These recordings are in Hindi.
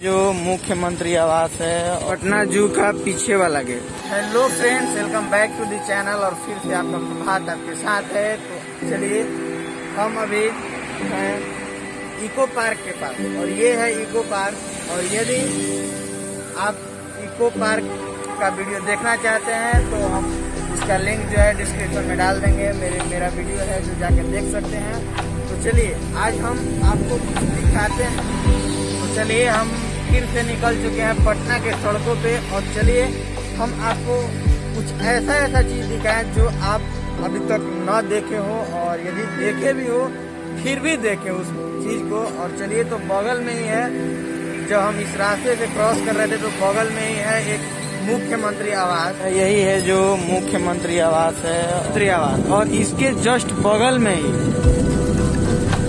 जो मुख्यमंत्री आवास है, पटना जू का पीछे वाला gate. Hello friends welcome back to the channel और फिर से आपका प्रभात आपके साथ है तो चलिए, हम अभी हैं इको पार्क के पास। और ये है इको पार्क, और यदि आप इको पार्क का वीडियो देखना चाहते हैं तो हम इसका लिंक जो है डिस्क्रिप्शन में डाल देंगे। मेरे, मेरा वीडियो है जो जाके देख सकते हैं। तो चलिए, आज हम आपको दिखाते हैं। तो चलिए, हम फिर से निकल चुके हैं पटना के सड़कों पे। और चलिए हम आपको कुछ ऐसा ऐसा चीज़ दिखाएँ जो आप अभी तक न देखे हो और यदि देखे भी हो फिर भी देखे उस चीज़ को। और चलिए तो बगल में ही है जब हम इस रास्ते से क्रॉस कर रहे थे तो बगल में ही है एक मुख्यमंत्री आवास। यही है जो मुख्यमंत्री आवास है। मंत्री आवास। और इसके जस्ट बगल में ही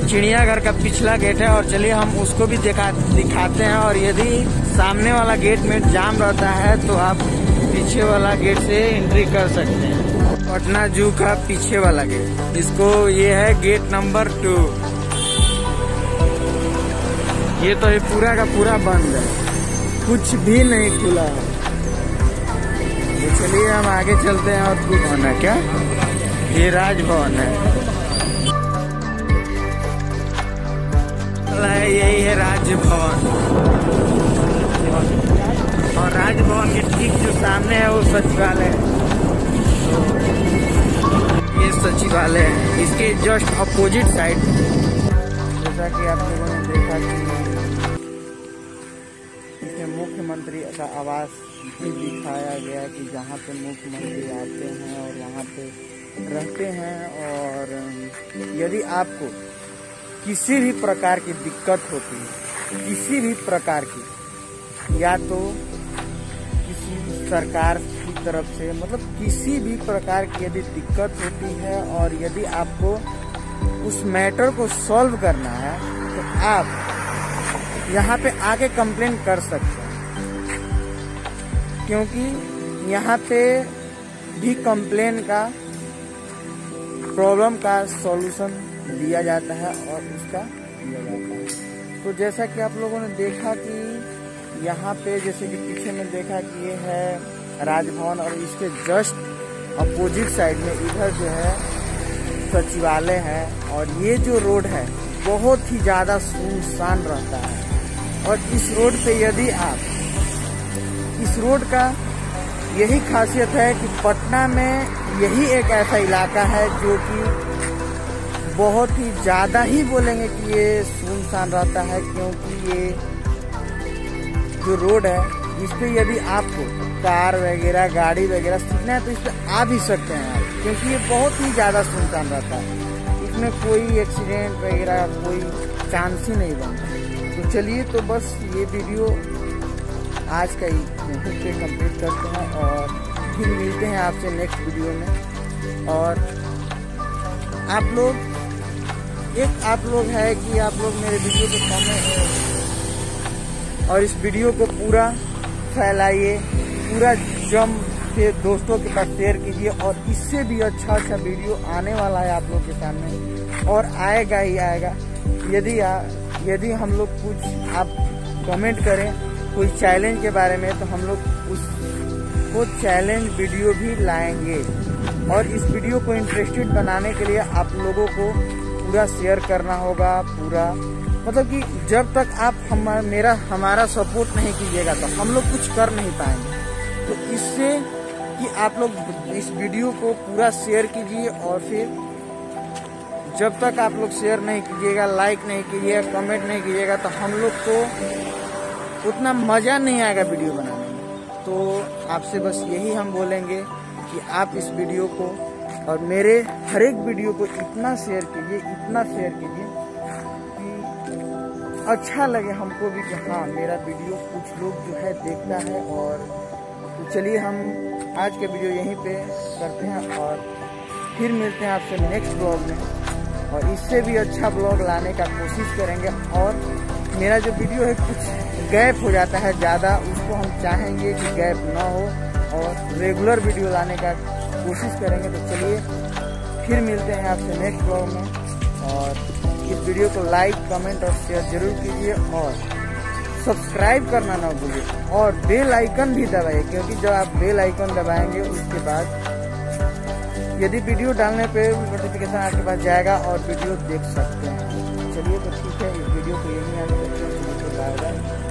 चिड़ियाघर का पिछला गेट है और चलिए हम उसको भी दिखा, दिखाते हैं और यदि सामने वाला गेट में जाम रहता है तो आप पीछे वाला गेट से एंट्री कर सकते हैं। पटना जू का पीछे वाला गेट। इसको ये है गेट नंबर टू। ये तो ये पूरा का पूरा बंद है। कुछ भी नहीं खुला है। तो चलिए हम आगे चलते हैं और कुछ होना क्या? ये राजभवन है। है, यही है राजभवन। और राजभवन के ठीक जो सामने है, वो सचिवालय तो ये सचिवालय है। इसके जस्ट अपोजिट साइड जैसा कि आप लोगों ने देखा कि इसमें मुख्यमंत्री का आवास भी दिखाया गया कि जहाँ पे मुख्यमंत्री आते हैं और वहाँ पे रहते हैं। और यदि आपको किसी भी प्रकार की दिक्कत होती है, किसी भी प्रकार की, या तो किसी सरकार की तरफ़ से मतलब किसी भी प्रकार की यदि दिक्कत होती है और यदि आपको उस मैटर को सॉल्व करना है तो आप यहाँ पे आके कंप्लेन कर सकते हैं। क्योंकि यहाँ पे भी कंप्लेन का, प्रॉब्लम का सॉल्यूशन दिया जाता है और उसका दिया जाता है। तो जैसा कि आप लोगों ने देखा कि यहाँ पे जैसे कि पीछे में देखा कि ये है राजभवन और इसके जस्ट अपोजिट साइड में इधर जो है सचिवालय है और ये जो रोड है, बहुत ही ज़्यादा सुनसान रहता है। और इस रोड पे यदि आप, इस रोड का यही खासियत है कि पटना में यही एक ऐसा इलाका है जो कि बहुत ही ज़्यादा ही बोलेंगे कि ये सुनसान रहता है, क्योंकि ये जो रोड है, इस पर यदि आपको कार वगैरह, गाड़ी वगैरह सीखना है तो इस पर आ भी सकते हैं आप, क्योंकि ये बहुत ही ज़्यादा सुनसान रहता है। इसमें कोई एक्सीडेंट वगैरह, कोई चांस ही नहीं बनता। तो चलिए तो बस ये वीडियो आज का ही पे कंप्लीट करते हैं, और फिर मिलते हैं आपसे नेक्स्ट वीडियो में। और आप लोग एक आप लोग है कि आप लोग मेरे वीडियो को कमेंट और इस वीडियो को पूरा फैलाइए, पूरा जम के दोस्तों के पास शेयर कीजिए और इससे भी अच्छा अच्छा वीडियो आने वाला है आप लोग के सामने। और आएगा ही आएगा। यदि यदि हम लोग कुछ आप कमेंट करें कोई चैलेंज के बारे में तो हम लोग उस, वो चैलेंज वीडियो भी लाएँगे। और इस वीडियो को इंटरेस्टेड बनाने के लिए आप लोगों को पूरा शेयर करना होगा, पूरा। मतलब कि जब तक आप हम, मेरा, हमारा सपोर्ट नहीं कीजिएगा तो हम लोग कुछ कर नहीं पाएँगे। तो इससे कि आप लोग इस वीडियो को पूरा शेयर कीजिए और फिर जब तक आप लोग शेयर नहीं कीजिएगा लाइक नहीं कीजिएगा कमेंट नहीं कीजिएगा तो हम लोग को उतना मज़ा नहीं आएगा वीडियो बनाने में। तो आपसे बस यही हम बोलेंगे कि आप इस वीडियो को और मेरे हर एक वीडियो को इतना शेयर कीजिए, इतना शेयर कीजिए कि अच्छा लगे हमको भी कि हाँ मेरा वीडियो कुछ लोग जो है देखता है और तो चलिए हम आज के वीडियो यहीं पे करते हैं और फिर मिलते हैं आपसे नेक्स्ट ब्लॉग में। और इससे भी अच्छा ब्लॉग लाने का कोशिश करेंगे और मेरा जो वीडियो है कुछ गैप हो जाता है ज़्यादा, उसको हम चाहेंगे कि गैप ना हो और रेगुलर वीडियो लाने का कोशिश करेंगे तो चलिए फिर मिलते हैं आपसे नेक्स्ट ब्लॉग में। और इस वीडियो को लाइक कमेंट और शेयर ज़रूर कीजिए और सब्सक्राइब करना ना भूलिए। और बेल आइकन भी दबाइए, क्योंकि जब आप बेल आइकन दबाएँगे, उसके बाद यदि वीडियो डालने पे नोटिफिकेशन आपके पास जाएगा और वीडियो देख सकते हैं। चलिए तो ठीक है, इस वीडियो को यही आगे बाय बाय